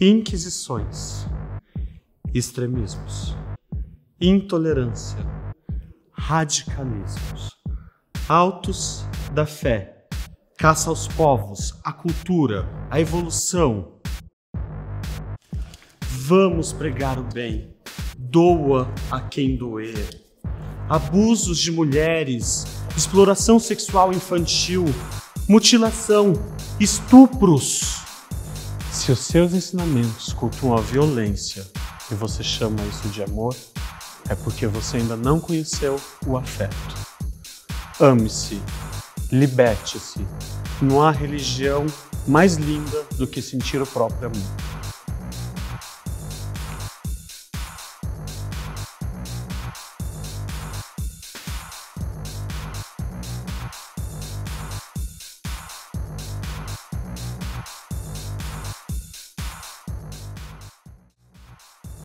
inquisições, extremismos, intolerância, radicalismos, altos da fé, caça aos povos, à cultura, à evolução. Vamos pregar o bem, doa a quem doer. Abusos de mulheres, exploração sexual infantil, mutilação, estupros. Se os seus ensinamentos cultuam a violência e você chama isso de amor, é porque você ainda não conheceu o afeto. Ame-se, liberte-se. Não há religião mais linda do que sentir o próprio amor.